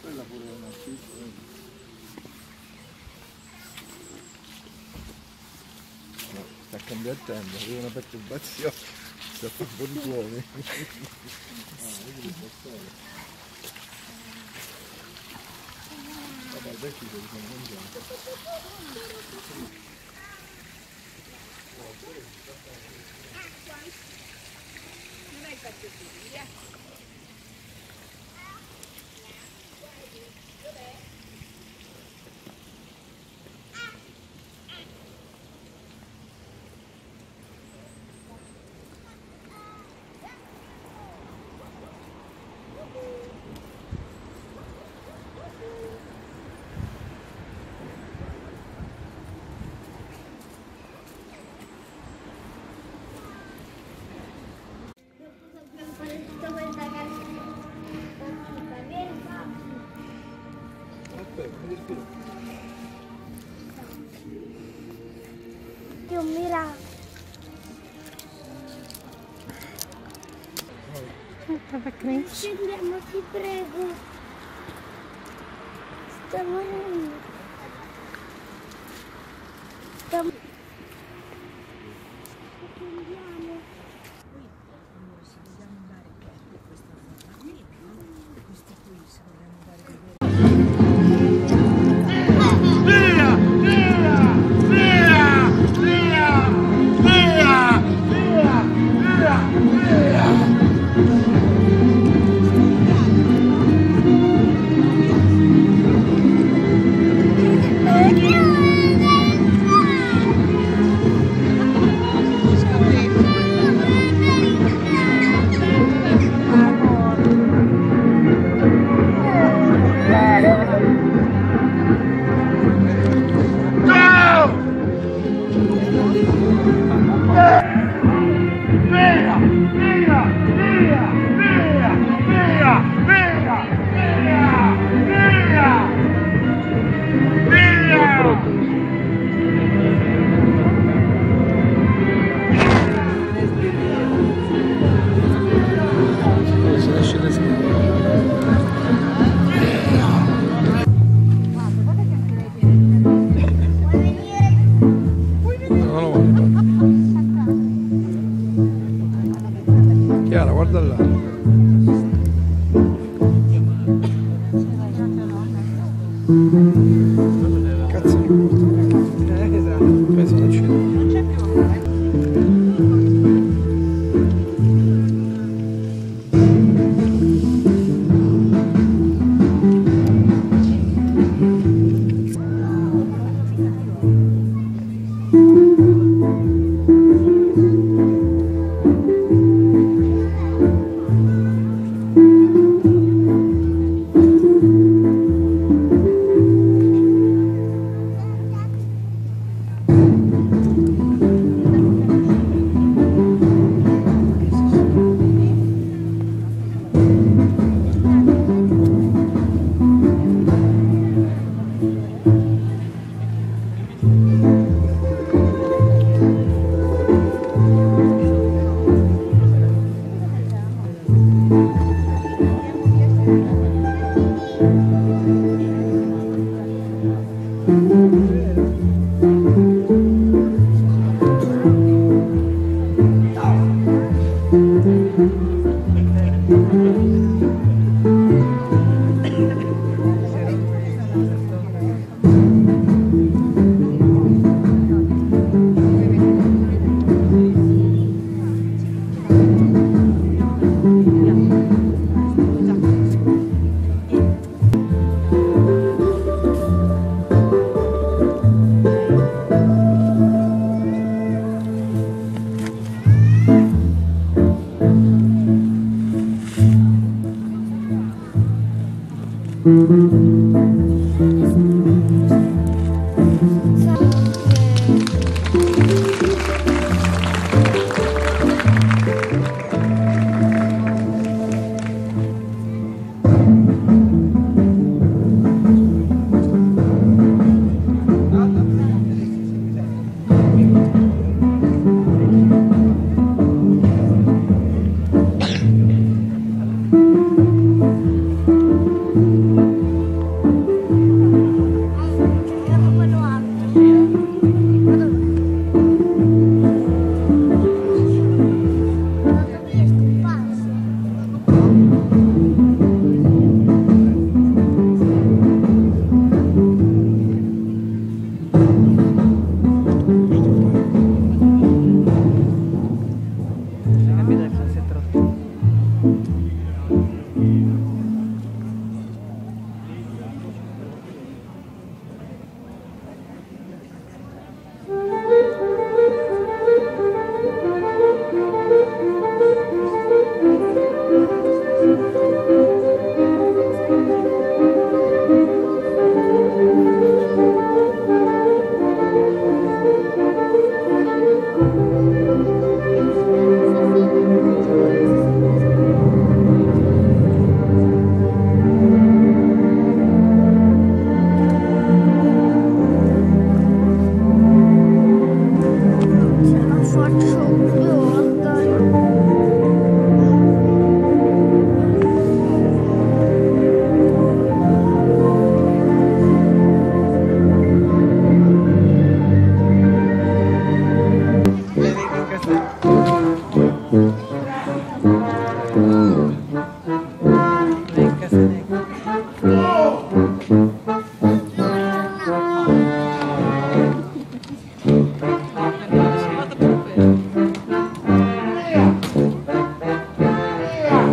Quella pure è una piccola. sta cambiando tempo, arriva una perturbazione, sta troppo di cuore. Vabbè, vecchi che li sono mangiati. Non hai fatto così, Quiero mirar. Estava crente. Seguramos esse prego. Está morrendo. Chiara, guarda là.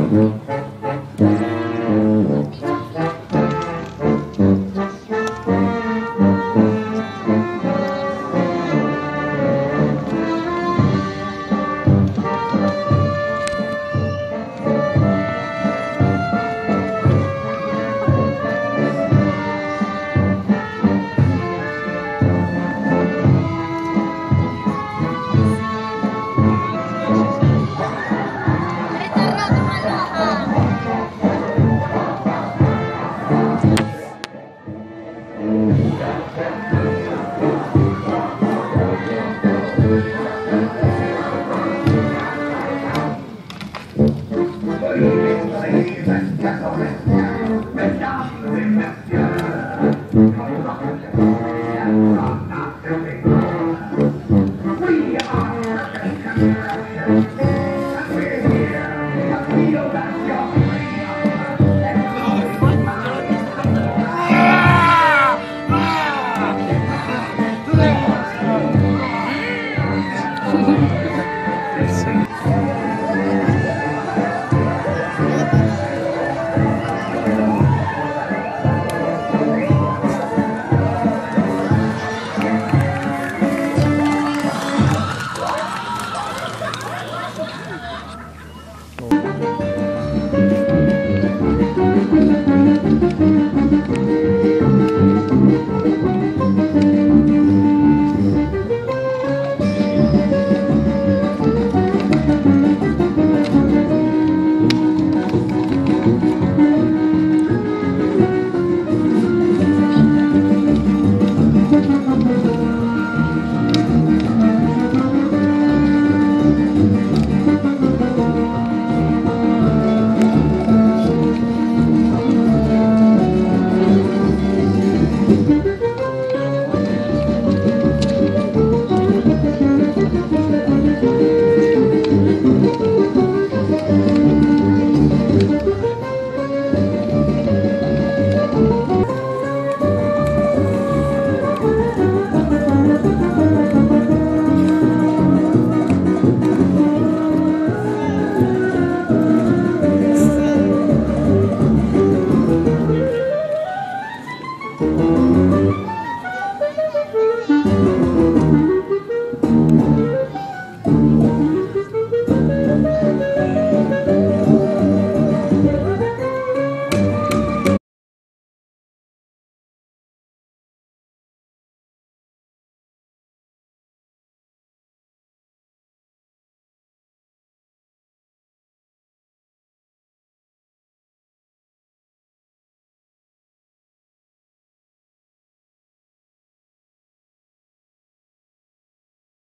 Mm-hmm.